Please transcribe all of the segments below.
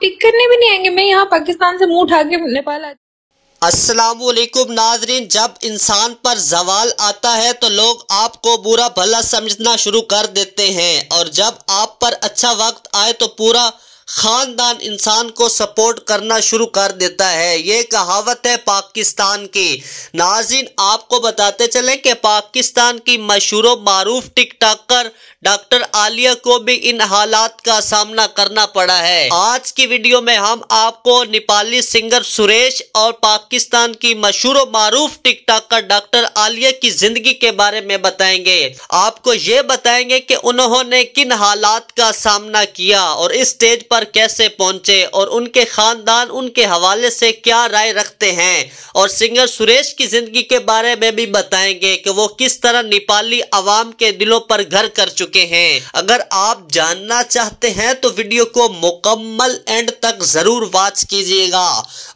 Pick करने भी नहीं आएँगे। मैं यहाँ पाकिस्तान से मुँह उठा के नेपाल आ असलकुम नाजरीन, जब इंसान पर जवाल आता है तो लोग आपको बुरा भला समझना शुरू कर देते हैं। और जब आप पर अच्छा वक्त आए तो पूरा ख़ानदान इंसान को सपोर्ट करना शुरू कर देता है। ये कहावत है पाकिस्तान की। नाजिन आपको बताते चले कि पाकिस्तान की मशहूर मरूफ टिक टाकर डॉक्टर आलिया को भी इन हालात का सामना करना पड़ा है। आज की वीडियो में हम आपको नेपाली सिंगर सुरेश और पाकिस्तान की मशहूर मरूफ टिक टाकर डॉक्टर आलिया की ज़िंदगी के बारे में बताएँगे। आपको ये बताएँगे कि उन्होंने किन हालात का सामना किया और इस स्टेज पर कैसे पहुँचे और उनके खानदान, उनके हवाले से क्या राय रखते हैं? और सिंगर सुरेश की ज़िंदगी के बारे में भी बताएँगे कि वो किस तरह नेपाली आवाम के दिलों पर घर कर चुके चुके हैं। अगर आप जानना चाहते हैं तो वीडियो को मुकम्मल एंड तक ज़रूर वॉच कीजिएगा।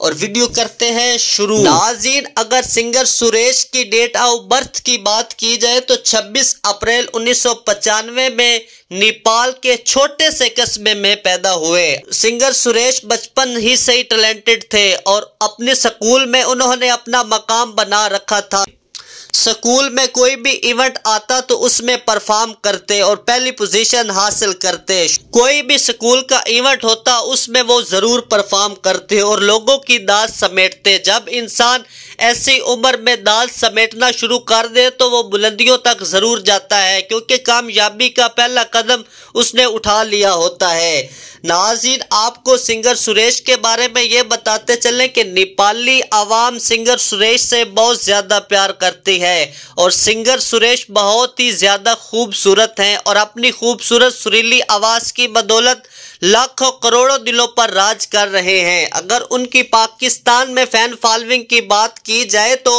और वीडियो करते हैं शुरू। नाजीन अगर सिंगर सुरेश की डेट ऑफ़ बर्थ की बात की जाए तो 26 अप्रैल उन्नीस में नेपाल के छोटे से कस्बे में पैदा हुए। सिंगर सुरेश बचपन ही से ही टैलेंटेड थे और अपने स्कूल में उन्होंने अपना मकाम बना रखा था। स्कूल में कोई भी इवेंट आता तो उसमें परफॉर्म करते और पहली पोजीशन हासिल करते। कोई भी स्कूल का इवेंट होता, उसमें वो ज़रूर परफॉर्म करते और लोगों की दाद समेटते। जब इंसान ऐसी उम्र में दाद समेटना शुरू कर दे तो वो बुलंदियों तक ज़रूर जाता है, क्योंकि कामयाबी का पहला कदम उसने उठा लिया होता है। नाजिन आपको सिंगर सुरेश के बारे में ये बताते चले कि नेपाली आवाम सिंगर सुरेश से बहुत ज़्यादा प्यार करती है। और सिंगर सुरेश बहुत ही ज़्यादा खूबसूरत हैं और अपनी खूबसूरत सुरीली आवाज़ की बदौलत लाखों करोड़ों दिलों पर राज कर रहे हैं। अगर उनकी पाकिस्तान में फ़ैन फॉलोइंग की बात की जाए तो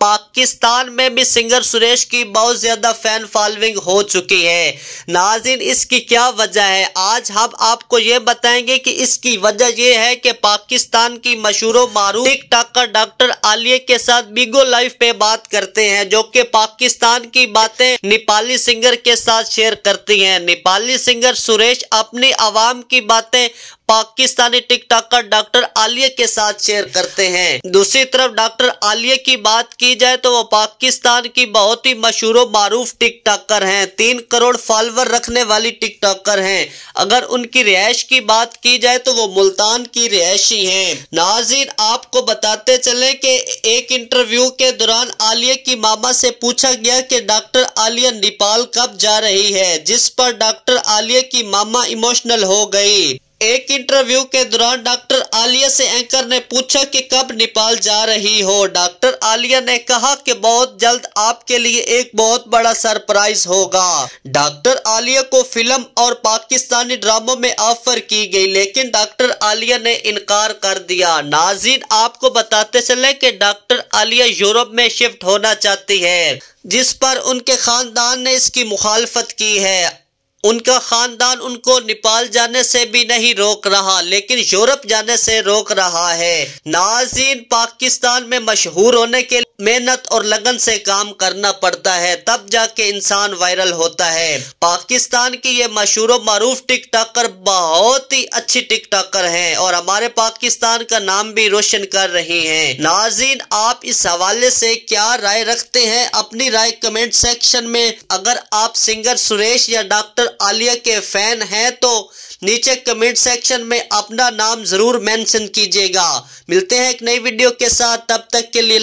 पाकिस्तान में भी सिंगर सुरेश की बहुत ज़्यादा फ़ैन फॉलोइंग हो चुकी है। नाजिन, इसकी क्या वजह है? आज हम आपको ये बताएँगे कि इसकी वजह ये है कि पाकिस्तान की मशहूर मारूफ टिक टाकर डॉक्टर आलिया के साथ बिगो लाइफ पे बात करते हैं, जो कि पाकिस्तान की बातें नेपाली सिंगर के साथ शेयर करती हैं। नेपाली सिंगर सुरेश अपनी आवाम की बातें पाकिस्तानी टिकटॉकर डॉक्टर आलिया के साथ शेयर करते हैं। दूसरी तरफ़ डॉक्टर आलिया की बात की जाए तो वो पाकिस्तान की बहुत ही मशहूर मारूफ टिकटॉकर हैं। तीन करोड़ फॉलोअर रखने वाली टिकटॉकर हैं। अगर उनकी रिहायश की बात की जाए तो वो मुल्तान की रिहायशी हैं। नाजिन आपको बताते चले कि एक इंटरव्यू के दौरान आलिया की मामा से पूछा गया कि डॉक्टर आलिया नेपाल कब जा रही है, जिस पर डॉक्टर आलिया की मामा इमोशनल हो गई। एक इंटरव्यू के दौरान डॉक्टर आलिया से एंकर ने पूछा कि कब नेपाल जा रही हो। डॉक्टर आलिया ने कहा कि बहुत जल्द आपके लिए एक बहुत बड़ा सरप्राइज़ होगा। डॉक्टर आलिया को फ़िल्म और पाकिस्तानी ड्रामों में ऑफ़र की गई, लेकिन डॉक्टर आलिया ने इनकार कर दिया। नाजिन आपको बताते चले कि डॉक्टर आलिया यूरोप में शिफ्ट होना चाहती है, जिस पर उनके खानदान ने इसकी मुखालफत की है। उनका खानदान उनको नेपाल जाने से भी नहीं रोक रहा, लेकिन यूरोप जाने से रोक रहा है। नाजीन पाकिस्तान में मशहूर होने के मेहनत और लगन से काम करना पड़ता है, तब जाके इंसान वायरल होता है। पाकिस्तान की ये मशहूर मरूफ टिक टिकटॉकर बहुत ही अच्छी टिक टिकटॉकर हैं और हमारे पाकिस्तान का नाम भी रोशन कर रही हैं। नाजीन, आप इस हवाले से क्या राय रखते हैं? अपनी राय कमेंट सेक्शन में। अगर आप सिंगर सुरेश या डॉक्टर आलिया के फ़ैन हैं तो नीचे कमेंट सेक्शन में अपना नाम ज़रूर मेंशन कीजिएगा। मिलते हैं एक नई वीडियो के साथ, तब तक के लिए